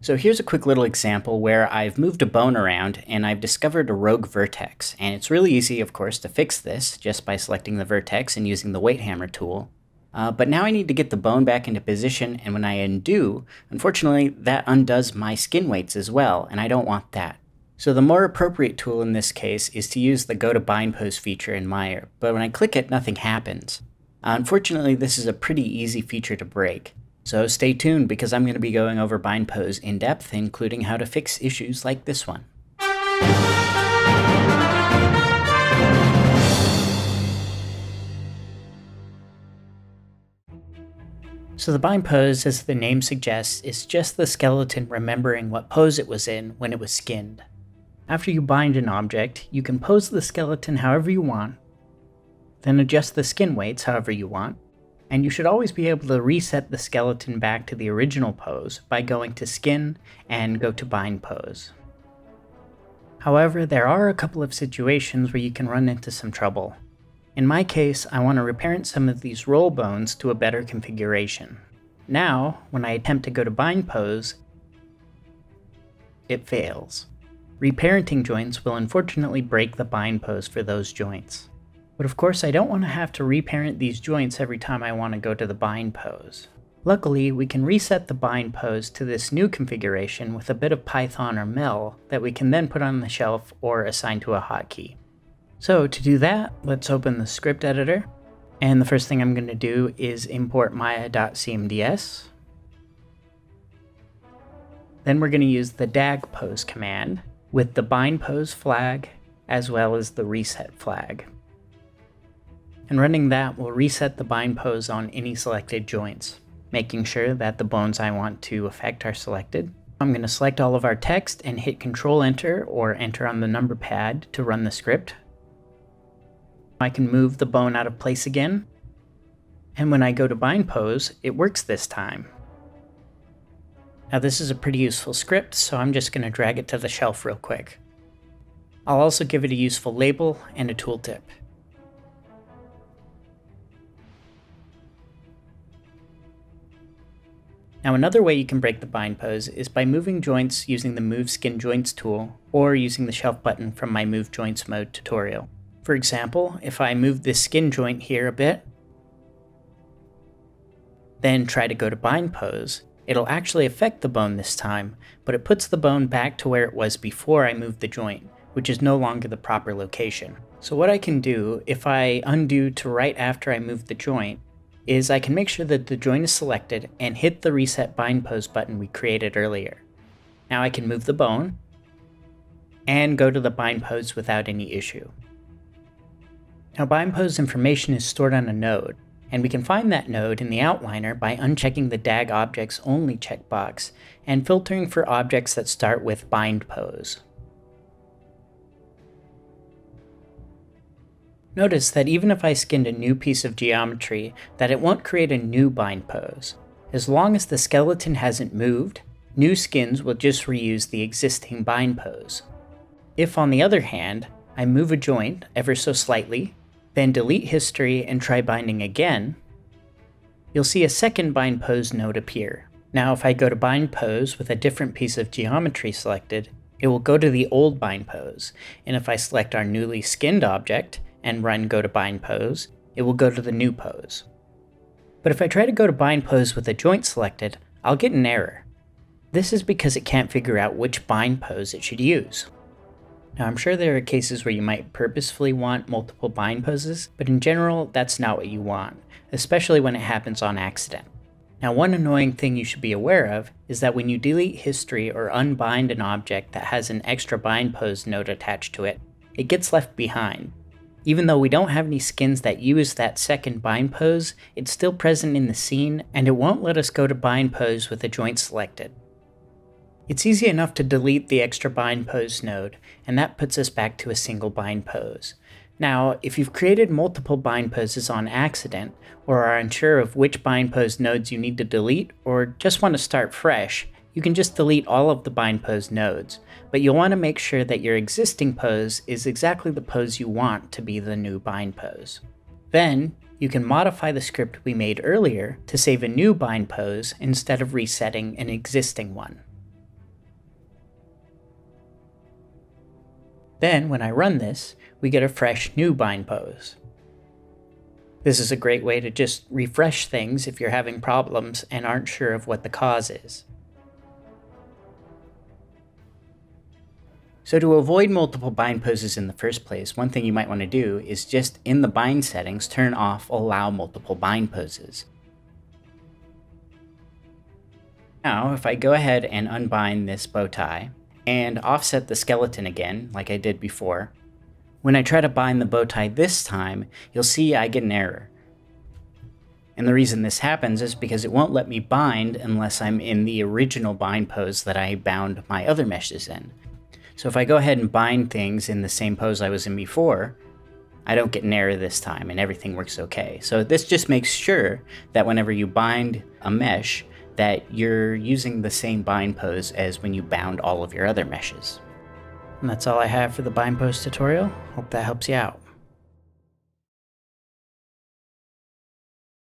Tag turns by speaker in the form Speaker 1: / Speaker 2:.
Speaker 1: So here's a quick little example where I've moved a bone around and I've discovered a rogue vertex. And it's really easy, of course, to fix this just by selecting the vertex and using the weight hammer tool. Uh, but now I need to get the bone back into position, and when I undo, unfortunately, that undoes my skin weights as well, and I don't want that. So the more appropriate tool in this case is to use the Go to Bind Pose feature in Maya, but when I click it, nothing happens. Uh, unfortunately, this is a pretty easy feature to break. So stay tuned because I'm going to be going over Bind Pose in depth, including how to fix issues like this one. So the bind pose, as the name suggests, is just the skeleton remembering what pose it was in when it was skinned. After you bind an object, you can pose the skeleton however you want, then adjust the skin weights however you want, and you should always be able to reset the skeleton back to the original pose by going to Skin and go to Bind Pose. However, there are a couple of situations where you can run into some trouble. In my case, I want to reparent some of these roll bones to a better configuration. Now, when I attempt to go to bind pose, it fails. Reparenting joints will unfortunately break the bind pose for those joints. But of course I don't want to have to reparent these joints every time I want to go to the bind pose. Luckily, we can reset the bind pose to this new configuration with a bit of Python or Mel that we can then put on the shelf or assign to a hotkey. So to do that, let's open the script editor. And the first thing I'm going to do is import maya.cmds. Then we're going to use the dag pose command with the bind pose flag as well as the reset flag. And running that will reset the bind pose on any selected joints, making sure that the bones I want to affect are selected. I'm going to select all of our text and hit Control Enter or enter on the number pad to run the script. I can move the bone out of place again. And when I go to bind pose, it works this time. Now this is a pretty useful script, so I'm just going to drag it to the shelf real quick. I'll also give it a useful label and a tooltip. Now another way you can break the bind pose is by moving joints using the Move Skin Joints tool, or using the shelf button from my Move Joints mode tutorial. For example, if I move this skin joint here a bit, then try to go to bind pose, it'll actually affect the bone this time, but it puts the bone back to where it was before I moved the joint, which is no longer the proper location. So what I can do, if I undo to right after I move the joint, is I can make sure that the joint is selected and hit the reset bind pose button we created earlier. Now I can move the bone and go to the bind pose without any issue. Now bind pose information is stored on a node, and we can find that node in the outliner by unchecking the DAG Objects Only checkbox and filtering for objects that start with bind pose. Notice that even if I skinned a new piece of geometry, that it won't create a new bind pose. As long as the skeleton hasn't moved, new skins will just reuse the existing bind pose. If on the other hand, I move a joint ever so slightly, then delete history and try binding again, you'll see a second bind pose node appear. Now if I go to bind pose with a different piece of geometry selected, it will go to the old bind pose, and if I select our newly skinned object and run go to bind pose, it will go to the new pose. But if I try to go to bind pose with a joint selected, I'll get an error. This is because it can't figure out which bind pose it should use. Now I'm sure there are cases where you might purposefully want multiple bind poses, but in general that's not what you want, especially when it happens on accident. Now one annoying thing you should be aware of is that when you delete history or unbind an object that has an extra bind pose node attached to it, it gets left behind. Even though we don't have any skins that use that second bind pose, it's still present in the scene and it won't let us go to bind pose with a joint selected. It's easy enough to delete the extra bind pose node, and that puts us back to a single bind pose. Now, if you've created multiple bind poses on accident, or are unsure of which bind pose nodes you need to delete, or just want to start fresh, you can just delete all of the bind pose nodes, but you'll want to make sure that your existing pose is exactly the pose you want to be the new bind pose. Then, you can modify the script we made earlier to save a new bind pose instead of resetting an existing one. Then, when I run this, we get a fresh new bind pose. This is a great way to just refresh things if you're having problems and aren't sure of what the cause is. So to avoid multiple bind poses in the first place, one thing you might want to do is just in the bind settings, turn off allow multiple bind poses. Now, if I go ahead and unbind this bow tie and offset the skeleton again, like I did before, when I try to bind the bow tie this time, you'll see I get an error. And the reason this happens is because it won't let me bind unless I'm in the original bind pose that I bound my other meshes in. So if I go ahead and bind things in the same pose I was in before, I don't get an error this time and everything works okay. So this just makes sure that whenever you bind a mesh, that you're using the same bind pose as when you bound all of your other meshes. And that's all I have for the bind pose tutorial. Hope that helps you out.